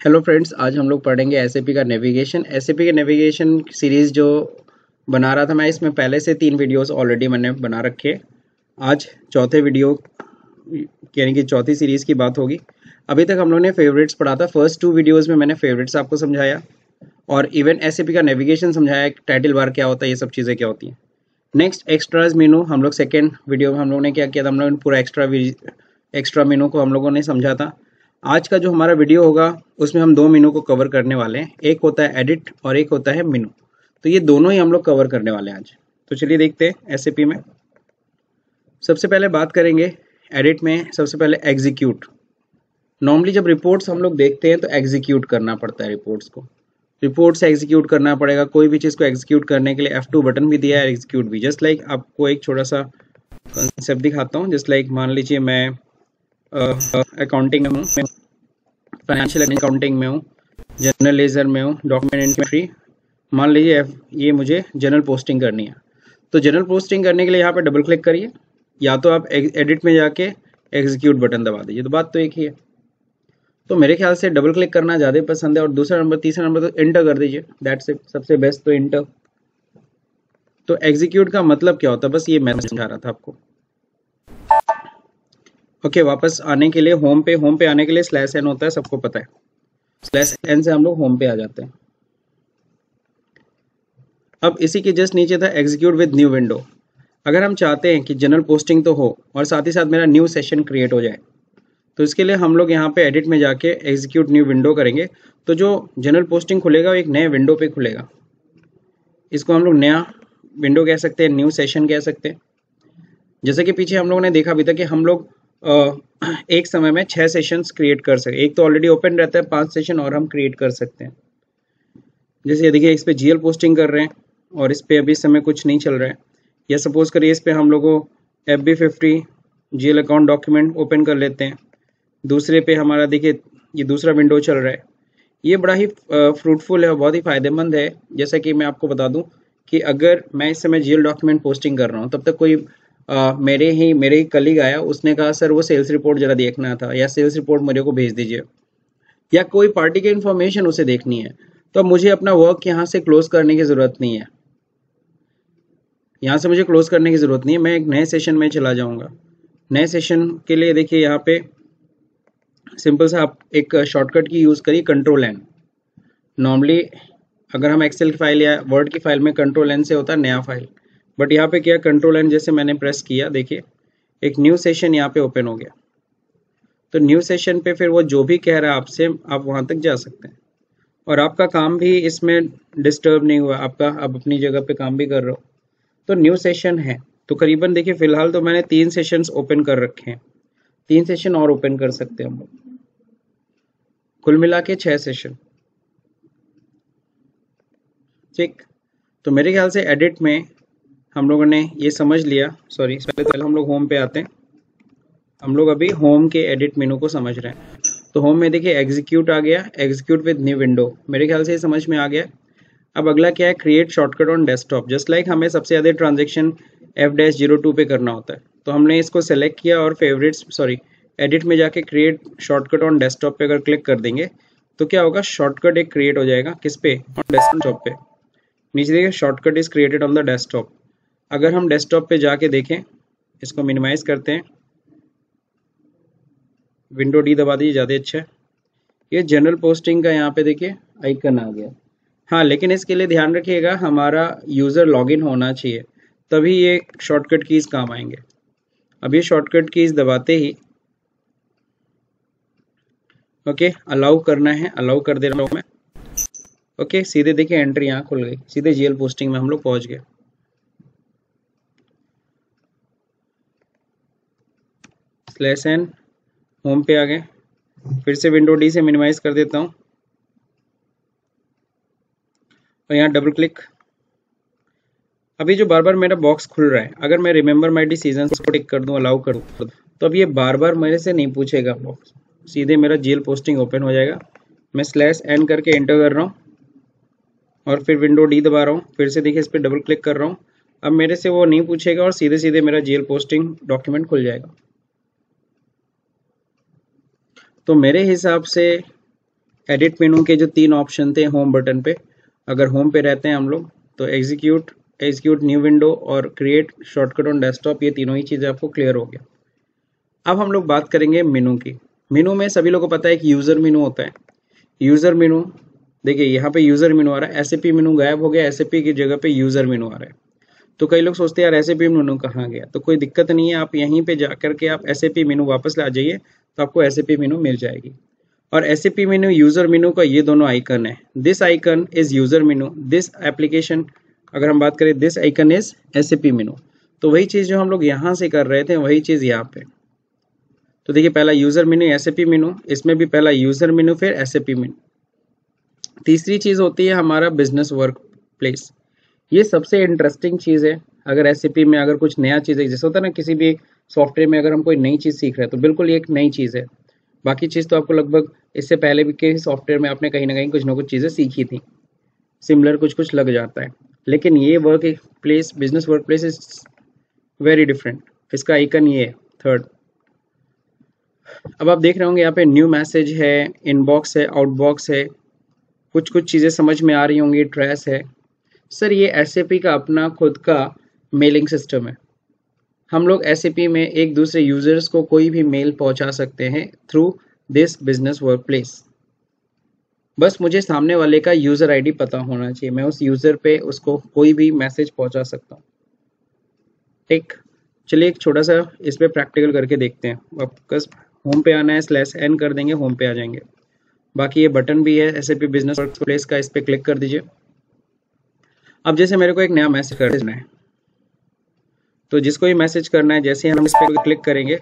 Hello friends आज हम लोग पढ़ेंगे एस का नेविगेशन एसएपी के नेविगेशन सीरीज़ जो बना रहा था मैं, इसमें पहले से तीन वीडियोस ऑलरेडी मैंने बना रखे आज चौथे वीडियो यानी कि चौथी सीरीज़ की बात होगी। अभी तक हम लोग ने फेवरेट्स पढ़ा था। फ़र्स्ट टू वीडियोस में मैंने फेवरेट्स आपको समझाया। और इवन एस का नेविगेशन समझाया टाइटल बार क्या होता है, ये सब चीज़ें क्या होती हैं। नेक्स्ट एक्स्ट्राज मीनू हम लोग सेकेंड वीडियो में हम लोग ने क्या किया था? हम लोग पूरा एक्स्ट्रा एक्स्ट्रा मीनू को हम लोगों ने समझा था। आज का जो हमारा वीडियो होगा, उसमें हम दो मीनू को कवर करने वाले हैं। एक होता है एडिट और एक होता है मीनू। तो ये दोनों ही हम लोग कवर करने वाले हैं आज। तो चलिए देखते हैं एसएपी में। सबसे पहले बात करेंगे एडिट में सबसे पहले एग्जीक्यूट नॉर्मली जब रिपोर्ट्स हम लोग देखते हैं तो एग्जीक्यूट करना पड़ता है रिपोर्ट्स को। रिपोर्ट से एग्जीक्यूट करना पड़ेगा। कोई भी चीज़ को एग्जीक्यूट करने के लिए F2 बटन भी दिया है। एग्जीक्यूट भी। जस्ट लाइक like आपको एक छोटा सा कंसेप्ट दिखाता हूँ। जस्ट लाइक मान लीजिए मैं अकाउंटिंग में हूँ। फाइनेंशियल अकाउंटिंग में हूँ जर्नलिज्म में हूँ डॉक्यूमेंट एंट्री मान लीजिए ये मुझे जनरल पोस्टिंग करनी है। तो जनरल पोस्टिंग करने के लिए यहाँ पे डबल क्लिक करिए। या तो आप एडिट में जाके एग्जीक्यूट बटन दबा दीजिए। तो बात तो एक ही है। तो मेरे ख्याल से डबल क्लिक करना ज़्यादा पसंद है और दूसरा नंबर तीसरा नंबर तो इंटर कर दीजिए। दैट्स इट सबसे बेस्ट तो इंटर तो एग्जीक्यूट का मतलब क्या होता है? बस ये मैं समझा रहा था आपको। ओके वापस आने के लिए होम पे होम पे आने के लिए स्लैश एन होता है, सबको पता है। स्लैश एन से हम लोग होम पे आ जाते हैं। अब इसी के जस्ट नीचे था एग्जीक्यूट विद न्यू विंडो अगर हम चाहते हैं कि जनरल पोस्टिंग तो हो, और साथ ही साथ मेरा न्यू सेशन क्रिएट हो जाए तो इसके लिए हम लोग यहाँ पे एडिट में जाके एग्जीक्यूट न्यू विंडो करेंगे। तो जो जनरल पोस्टिंग खुलेगा, वो एक नए विंडो पे खुलेगा। इसको हम लोग नया विंडो कह सकते हैं न्यू सेशन कह सकते हैं। जैसे कि पीछे हम लोगों ने देखा अभी था कि हम लोग एक समय में छह सेशंस क्रिएट कर सकते एक तो ऑलरेडी ओपन रहता है, पाँच सेशन और हम क्रिएट कर सकते हैं। जैसे ये देखिए, इस पर जीएल पोस्टिंग कर रहे हैं और इस पर अभी समय कुछ नहीं चल रहा है। या सपोज़ करिए इस पर हम लोग F B fifty G account document open कर लेते हैं। दूसरे पे हमारा देखिए, ये दूसरा विंडो चल रहा है। ये बड़ा ही फ्रूटफुल है बहुत ही फ़ायदेमंद है। जैसा कि मैं आपको बता दूँ कि अगर मैं इस समय जीएल डॉक्यूमेंट पोस्टिंग कर रहा हूँ, तब तक कोई आ, मेरे ही मेरे ही कलीग आया उसने कहा सर वो सेल्स रिपोर्ट जरा देखना था या सेल्स रिपोर्ट मेरे को भेज दीजिए या कोई पार्टी की इन्फॉर्मेशन उसे देखनी है तो मुझे अपना वर्क यहाँ से क्लोज करने की ज़रूरत नहीं है। यहाँ से मुझे क्लोज करने की ज़रूरत नहीं है मैं एक नए सेशन में चला जाऊँगा। नए सेशन के लिए देखिए यहाँ पे सिंपल सा आप एक शॉर्टकट की यूज़ करिए कंट्रोल एन नॉर्मली अगर हम एक्सेल की फ़ाइल या वर्ड की फ़ाइल में कंट्रोल एन से होता है नया फ़ाइल बट यहाँ पे क्या कंट्रोल एंड जैसे मैंने प्रेस किया, देखिए, एक न्यू सेशन यहाँ पे ओपन हो गया। तो न्यू सेशन पे फिर वो जो भी कह रहा है आपसे, आप वहाँ तक जा सकते हैं। और आपका काम भी इसमें डिस्टर्ब नहीं हुआ, आपका, आप अपनी जगह पे काम भी कर रहे हो। तो न्यू सेशन है। तो करीबन देखिए, फ़िलहाल तो मैंने तीन सेशन ओपन कर रखे हैं। तीन सेशन और ओपन कर सकते हैं हम लोग। कुल मिला के छह सेशन ठीक? तो मेरे ख्याल से एडिट में हम लोगों ने ये समझ लिया। सॉरी पहले पहले हम लोग होम पे आते हैं। हम लोग अभी होम के एडिट मेनू को समझ रहे हैं। तो होम में देखिए एग्जीक्यूट आ गया। एग्जीक्यूट विद न्यू विंडो मेरे ख्याल से ये समझ में आ गया। अब अगला क्या है? Create shortcut on desktop just like हमें सबसे ज़्यादा transaction F dash zero two पे करना होता है। तो हमने इसको सेलेक्ट किया और फेवरेट्स सॉरी एडिट में जाके क्रिएट शॉर्टकट ऑन डेस्कटॉप पे अगर क्लिक कर देंगे तो क्या होगा? शॉर्टकट एक क्रिएट हो जाएगा। किस पे? ऑन डेस्कटॉप पे। नीचे देखिए shortcut is created on the desktop अगर हम डेस्कटॉप पे जाके देखें, इसको मिनिमाइज करते हैं। विंडो डी दबा दीजिए, ज़्यादा अच्छा है। ये जनरल पोस्टिंग का यहाँ पे देखिए आइकन आ गया। हाँ लेकिन इसके लिए ध्यान रखिएगा, हमारा यूज़र लॉगिन होना चाहिए, तभी ये शॉर्टकट कीज़ काम आएँगे। अब ये शॉर्टकट कीज़ दबाते ही ओके अलाउ करना है अलाउ कर दे रहा हूँ मैं। ओके सीधे देखिए एंट्री यहाँ खुल गई। सीधे जीएल पोस्टिंग में हम लोग पहुँच गए। स्लैश एन होम पे आ गए। फिर से विंडो डी से मिनिमाइज कर देता हूँ। और यहाँ डबल क्लिक अभी जो बार बार मेरा बॉक्स खुल रहा है, अगर मैं रिमेंबर माई डिसीज़न को टिक कर दूँ अलाउ कर दूँ तो अब ये बार बार मेरे से नहीं पूछेगा बॉक्स सीधे मेरा जेल पोस्टिंग ओपन हो जाएगा। मैं स्लैश एन करके एंटर कर रहा हूँ। और फिर विंडो डी दबा रहा हूँ। फिर से देखिए इस पर डबल क्लिक कर रहा हूँ। अब मेरे से वो नहीं पूछेगा और सीधे सीधे मेरा जेल पोस्टिंग डॉक्यूमेंट खुल जाएगा। तो मेरे हिसाब से एडिट मेनू के जो तीन ऑप्शन थे होम बटन पे, अगर होम पे रहते हैं हम लोग तो एग्जीक्यूट एग्जीक्यूट न्यू विंडो और क्रिएट शॉर्टकट ऑन डेस्कटॉप ये तीनों ही चीज़ें आपको क्लियर हो गया। अब हम लोग बात करेंगे मेनू की। मेनू में सभी लोगों को पता है कि यूज़र मेनू होता है। यूज़र मेनू देखिए यहाँ पे यूज़र मेनू आ रहा है एस मेनू गायब हो गया एस की जगह पे यूज़र मेनू आ रहा है। तो कई लोग सोचते हैं, यार एस मेनू कहाँ गया? तो कोई दिक्कत नहीं है, आप यहीं पे जा करके आप एस मेनू वापस ला जाइए तो आपको एस मेनू मिल जाएगी। और एसएपी मेनू यूज़र मेनू का ये दोनों आइकन है। This icon is user menu this application अगर हम बात करें this icon is S menu तो वही चीज़ जो हम लोग यहाँ से कर रहे थे, वही चीज़ यहाँ पे। तो देखिए, पहला यूज़र मेनू एस मेनू इसमें भी पहला यूज़र मेनू फिर एस मेनू तीसरी चीज़ होती है हमारा बिज़नेस वर्क प्लेस ये सबसे इंटरेस्टिंग चीज़ है। अगर एस में अगर कुछ नया चीज़ है, जैसे होता है ना किसी भी सॉफ्टवेयर में अगर हम कोई नई चीज़ सीख रहे हैं तो बिल्कुल ये एक नई चीज़ है। बाकी चीज़ तो आपको लगभग इससे पहले भी के सॉफ्टवेयर में आपने कहीं ना कहीं कुछ ना कुछ चीज़ें सीखी थी। सिमिलर कुछ कुछ लग जाता है। लेकिन ये work place business work place is very different इसका आइकन ये है थर्ड अब आप देख रहे होंगे यहाँ पे न्यू मैसेज है इनबॉक्स है आउटबॉक्स है। कुछ कुछ चीज़ें समझ में आ रही होंगी ट्रेस है। सर, ये एसएपी का अपना खुद का मेलिंग सिस्टम है। हम लोग एसएपी में एक दूसरे यूज़र्स को कोई भी मेल पहुँचा सकते हैं through this business work place बस मुझे सामने वाले का यूज़र आईडी पता होना चाहिए। मैं उस यूज़र पे उसको कोई भी मैसेज पहुँचा सकता हूँ। ठीक चलिए एक छोटा सा इस पर प्रैक्टिकल करके देखते हैं। वापस होम पे आना है स्लैश एन कर देंगे होम पे आ जाएँगे। बाकी ये बटन भी है S A P business place का इस पर क्लिक कर दीजिए। अब जैसे मेरे को एक नया मैसेज कर देना है। तो जिसको ये मैसेज करना है जैसे हम इस पर क्लिक करेंगे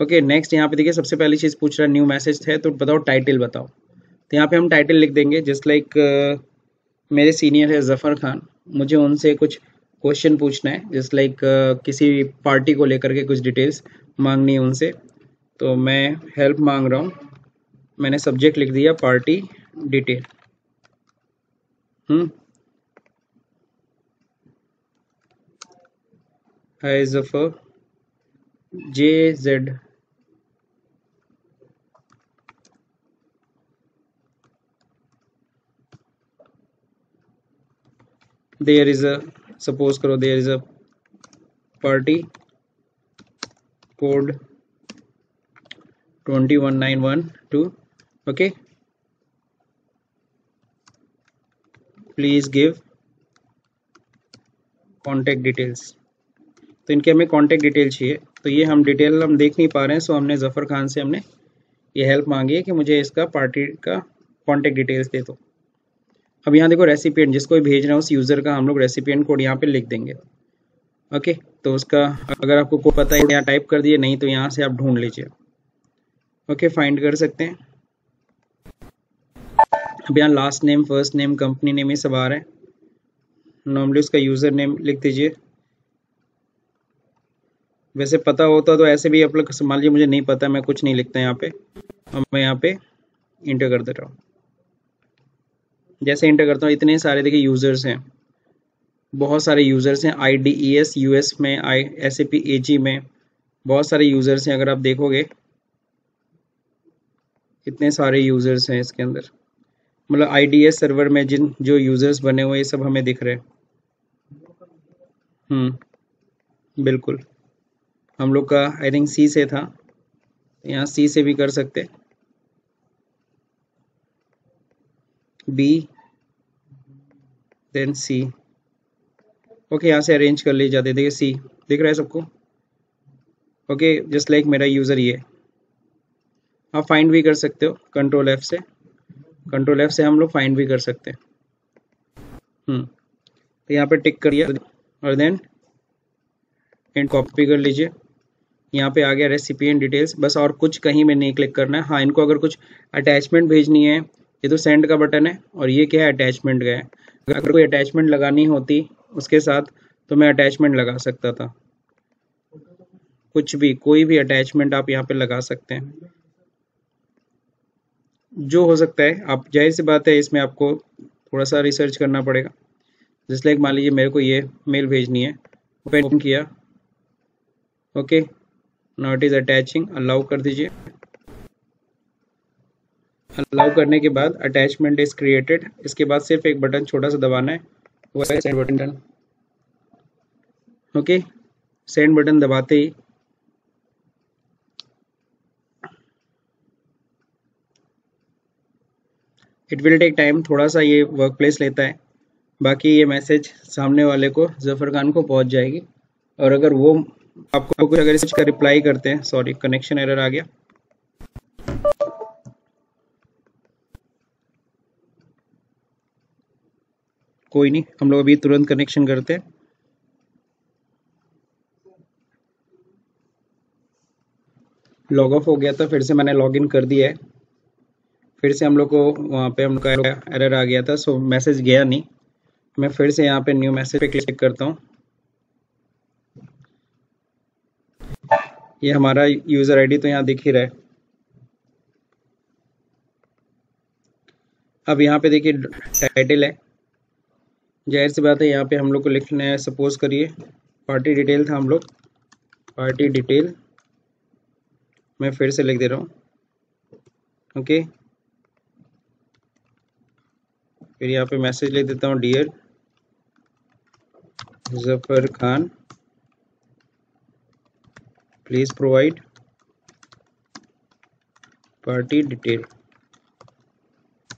ओके नेक्स्ट यहाँ पे देखिए सबसे पहली चीज़ पूछ रहा है न्यू मैसेज है तो बताओ टाइटल बताओ। तो यहाँ पे हम टाइटल लिख देंगे जस्ट लाइक uh, मेरे सीनियर है जफ़र खान मुझे उनसे कुछ क्वेश्चन पूछना है जस्ट लाइक like, uh, किसी पार्टी को लेकर के कुछ डिटेल्स मांगनी है उनसे। तो मैं हेल्प मांग रहा हूँ मैंने सब्जेक्ट लिख दिया party detail hmm I is of J Z there is a suppose करो there is a party code twenty one nine one two okay please give contact details तो इनके हमें कॉन्टेक्ट डिटेल चाहिए। तो ये हम डिटेल हम देख नहीं पा रहे हैं सो हमने जफ़र खान से हमने ये हेल्प मांगी है कि मुझे इसका पार्टी का कॉन्टेक्ट डिटेल्स दे दो। अब यहाँ देखो रेसिपियन जिसको भी भेज रहे हैं, उस यूज़र का हम लोग रेसिपियन कोड यहाँ पे लिख देंगे। ओके तो उसका अगर आपको को पता है, यहाँ टाइप कर दिए, नहीं तो यहाँ से आप ढूंढ लीजिए। ओके फाइंड कर सकते हैं। अब यहाँ last name first name company name ये सब आ रहा है। नॉर्मली उसका यूज़र नेम लिख दीजिए। वैसे पता होता तो ऐसे भी आप लोग, मान लीजिए मुझे नहीं पता, मैं कुछ नहीं लिखता यहाँ पे। और मैं यहाँ पे इंटर कर देता हूँ। जैसे इंटर करता हूँ, इतने सारे देखिए यूज़र्स हैं। बहुत सारे यूज़र्स हैं I D E S U S में I S A P A जी में। बहुत सारे यूज़र्स हैं, अगर आप देखोगे। इतने सारे यूज़र्स हैं इसके अंदर। मतलब आई डी एस सर्वर में जिन, जो यूज़र्स बने हुए, ये सब हमें दिख रहे हम्म बिल्कुल। हम लोग का आई थिंक सी से था। यहाँ सी से भी कर सकते बी देन सी ओके यहाँ से अरेंज कर लिए जाते देखिए सी दिख रहा है सबको? ओके जस्ट लाइक मेरा यूज़र ये। आप फाइंड भी कर सकते हो कंट्रोल एफ़ से। कंट्रोल एफ़ से हम लोग फाइंड भी कर सकते हैं। हम्म तो यहाँ पे टिक करिए और देन एंड कॉपी कर लीजिए। यहाँ पे आ गया रेसिपियन डिटेल्स बस और कुछ कहीं में नहीं क्लिक करना है। हाँ इनको अगर कुछ अटैचमेंट भेजनी है, ये तो सेंड का बटन है और ये क्या है अटैचमेंट का है। अगर कोई अटैचमेंट लगानी होती उसके साथ तो मैं अटैचमेंट लगा सकता था। कुछ भी, कोई भी अटैचमेंट आप यहाँ पे लगा सकते हैं। जो हो सकता है, आप ज़ाहिर सी बात है, इसमें आपको थोड़ा सा रिसर्च करना पड़ेगा। जिस लाइक मान लीजिए मेरे को ये मेल भेजनी है ओपन किया okay now it is attaching allow कर दीजिए। अलाउ करने के बाद अटैचमेंट इज़ क्रिएटेड इसके बाद सिर्फ़ एक बटन छोटा सा दबाना है, वो send button okay send button दबाते ही इट विल टेक टाइम थोड़ा सा ये वर्क प्लेस लेता है। बाकी ये मैसेज सामने वाले को ज़फ़र खान को पहुँच जाएगी। और अगर वो आपको कुछ अगर इसका रिप्लाई करते हैं सॉरी कनेक्शन एरर आ गया। कोई नहीं, हम लोग अभी तुरंत कनेक्शन करते हैं। लॉग ऑफ़ हो गया था, फिर से मैंने लॉग इन कर दिया है। फिर से हम लोग को वहाँ पे हम लोग का एरर आ गया था सो मैसेज गया नहीं। मैं फिर से यहाँ पे न्यू मैसेज पे क्लिक करता हूँ। ये हमारा यूज़र आईडी तो यहाँ दिख ही रहा है। अब यहाँ पे देखिए टाइटल है। ज़ाहिर सी बात है, यहाँ पे हम लोग को लिखना है सपोज़ करिए। पार्टी डिटेल था हम लोग। पार्टी डिटेल मैं फिर से लिख दे रहा हूँ। ओके फिर यहाँ पे मैसेज लिख देता हूँ dear Zafar Khan please provide party detail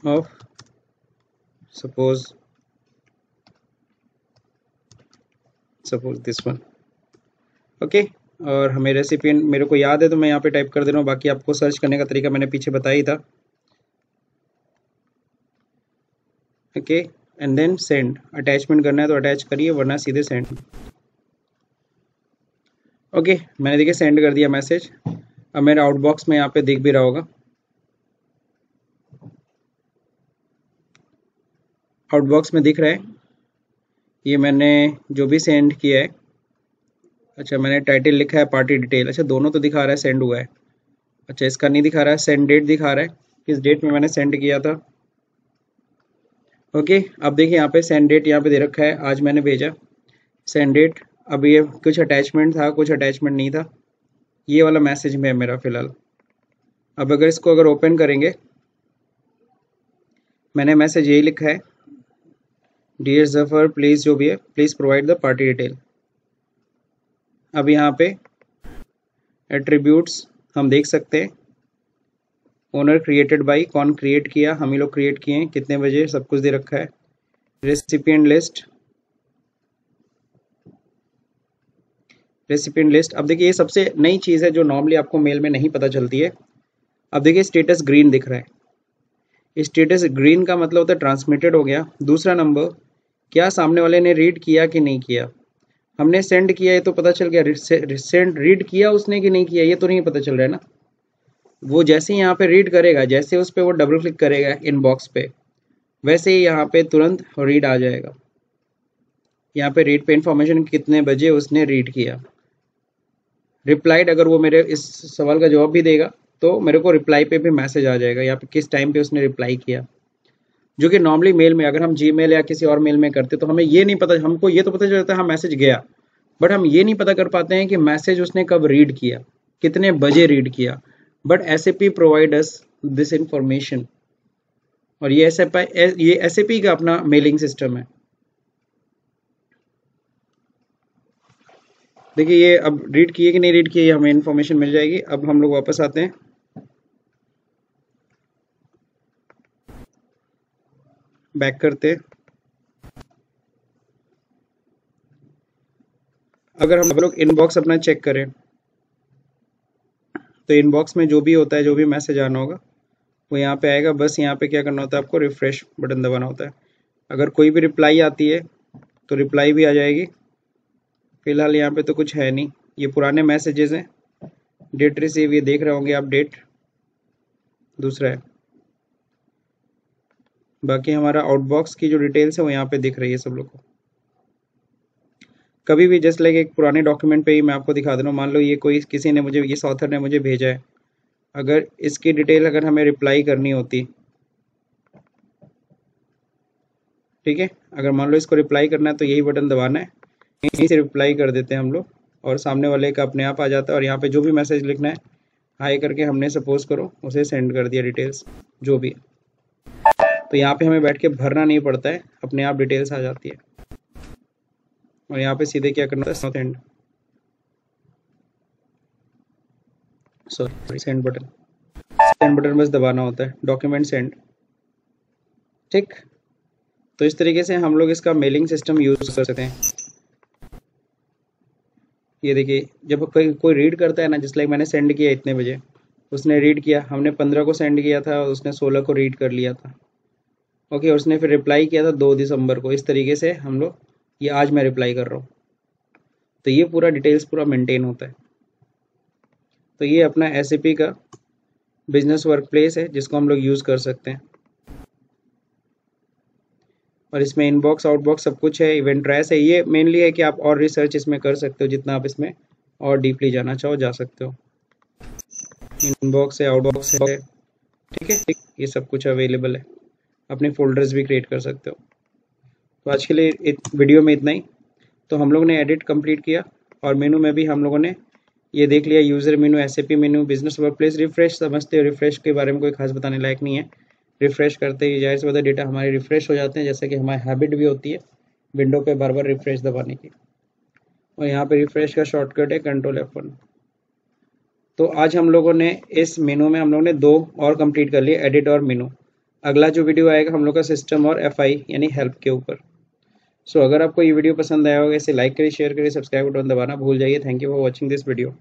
of suppose suppose this one okay और हमें रेसिपी मेरे को याद है तो मैं यहाँ पे टाइप कर दे रहा हूँ, बाकी आपको सर्च करने का तरीका मैंने पीछे बताया ही था। Okay and then send attachment करना है तो अटैच करिए, वरना सीधे सेंड ओके मैंने देखिए सेंड कर दिया मैसेज अब मेरा आउटबॉक्स में यहाँ पे दिख भी रहा होगा। आउटबॉक्स में दिख रहा है। ये मैंने जो भी सेंड किया है। अच्छा मैंने टाइटल लिखा है पार्टी डिटेल अच्छा दोनों तो दिखा रहा है सेंड हुआ है। अच्छा इसका नहीं दिखा रहा है सेंड डेट दिखा रहा है। किस डेट में मैंने सेंड किया था? ओके अब देखिए यहाँ पे सेंड डेट यहाँ पे दे रखा है, आज मैंने भेजा। सेंड डेट अब ये कुछ अटैचमेंट था, कुछ अटैचमेंट नहीं था। ये वाला मैसेज में है मेरा फ़िलहाल। अब अगर इसको अगर ओपन करेंगे, मैंने मैसेज यही लिखा है डियर ज़फ़र प्लीज़ जो भी है please provide the party detail अब यहाँ पे एट्रीब्यूट्स हम देख सकते हैं। ओनर क्रिएटेड बाई कौन क्रिएट किया, हम ही लोग क्रिएट किए हैं, कितने बजे सब कुछ दे रखा है। रेसिपियन लिस्ट रेसिपियन लिस्ट अब देखिए, ये सबसे नई चीज़ है जो नॉर्मली आपको मेल में नहीं पता चलती है। अब देखिए स्टेटस ग्रीन दिख रहा है। स्टेटस ग्रीन का मतलब होता है ट्रांसमिटेड हो गया। दूसरा नंबर क्या सामने वाले ने रीड किया कि नहीं किया? हमने सेंड किया है तो पता चल गया। सेंड रीड किया उसने कि नहीं किया, ये तो नहीं पता चल रहा है ना। वो जैसे ही यहाँ पे रीड करेगा, जैसे उस पर वो डबल क्लिक करेगा इनबॉक्स पे, वैसे ही यहाँ पे तुरंत रीड आ जाएगा। यहाँ पे रीड पे इंफॉर्मेशन कितने बजे उसने रीड किया। रिप्लाइड अगर वो मेरे इस सवाल का जवाब भी देगा तो मेरे को रिप्लाई पे भी मैसेज आ जाएगा यहाँ पे किस टाइम पे उसने रिप्लाई किया। जो कि नॉर्मली मेल में, अगर हम जी या किसी और मेल में करते तो हमें ये नहीं पता, हमको ये तो पता चलता है हाँ मैसेज गया। बट हम ये नहीं पता कर पाते हैं कि मैसेज उसने कब रीड किया, कितने बजे रीड किया। But SAP provide us this information और ये SAP ये SAP का अपना मेलिंग सिस्टम है। देखिए ये अब रीड किए कि नहीं रीड किए हमें इंफॉर्मेशन मिल जाएगी। अब हम लोग वापस आते हैं। बैक करते अगर हम लोग इनबॉक्स अपना चेक करें। तो इनबॉक्स में जो भी होता है, जो भी मैसेज आना होगा, वो यहाँ पे आएगा। बस यहाँ पे क्या करना होता है, आपको रिफ्रेश बटन दबाना होता है। अगर कोई भी रिप्लाई आती है तो रिप्लाई भी आ जाएगी। फ़िलहाल यहाँ पे तो कुछ है नहीं। ये पुराने मैसेजेस हैं। डेट रिसीव ये देख रहे होंगे आप डेट दूसरा है। बाकी हमारा आउटबॉक्स की जो डिटेल्स है, वो यहाँ पे दिख रही है सब लोग को। कभी भी जस्ट लाइक एक पुराने डॉक्यूमेंट पे ही मैं आपको दिखा दे रहा हूँ मान लो ये कोई, किसी ने मुझे, इस ऑथर ने मुझे भेजा है। अगर इसकी डिटेल अगर हमें रिप्लाई करनी होती, ठीक है? अगर मान लो इसको रिप्लाई करना है तो यही बटन दबाना है। यहीं से रिप्लाई कर देते हैं हम लोग, और सामने वाले का अपने आप आ जाता है, और यहाँ पे जो भी मैसेज लिखना है हाई करके हमने सपोज़ करो, उसे सेंड कर दिया डिटेल्स जो भी तो यहाँ पे हमें बैठ के भरना नहीं पड़ता है, अपने आप डिटेल्स आ जाती है। और यहाँ पे सीधे क्या करना होता है? Send sorry send button send button बस दबाना होता है। डॉक्यूमेंट सेंड ठीक? तो इस तरीके से हम लोग इसका मेलिंग सिस्टम यूज़ कर सकते हैं। ये देखिए, जब कोई कोई रीड करता है ना, जिस लाइक मैंने सेंड किया इतने बजे, उसने रीड किया, हमने पंद्रह को सेंड किया था और उसने सोलह को रीड कर लिया था। ओके उसने फिर रिप्लाई किया था दो दिसंबर को। इस तरीके से हम लोग ये आज मैं रिप्लाई कर रहा हूँ। तो ये पूरा डिटेल्स पूरा मेंटेन होता है। तो ये अपना एस का बिज़नेस वर्क प्लेस है, जिसको हम लोग यूज़ कर सकते हैं। और इसमें इनबॉक्स आउटबॉक्स सब कुछ है इवेंट ट्रैस है। ये मेनली है कि आप और रिसर्च इसमें कर सकते हो, जितना आप इसमें और डीपली जाना चाहो, जा सकते हो। इनबॉक्स है आउटबॉक्स है, ठीक है? ये सब कुछ अवेलेबल है। अपने फोल्डर्स भी क्रिएट कर सकते हो। तो आज के लिए वीडियो में इतना ही। तो हम लोग ने एडिट कंप्लीट किया और मेनू में भी हम लोगों ने ये देख लिया user menu SAP menu business work place refresh समझते हो रिफ्रेश के बारे में कोई खास बताने लायक नहीं है। रिफ्रेश करते ही ज़ाहिर से बता डेटा हमारे रिफ्रेश हो जाते हैं, जैसे कि हमारी हैबिट भी होती है विंडो पे बार बार रिफ्रेश दबाने की। और यहाँ पे रिफ्रेश का शॉर्टकट है कंट्रोल एफ़ तो आज हम लोगों ने इस मेनू में हम लोगों ने दो और कंप्लीट कर लिया एडिट और मेनू अगला जो वीडियो आएगा, हम लोग का सिस्टम और एफआई यानी हेल्प के ऊपर। सो so, अगर आपको ये वीडियो पसंद आया होगा इसे लाइक करें शेयर करिए सब्सक्राइब बटन दबाना भूल जाइए। Thank you for watching this video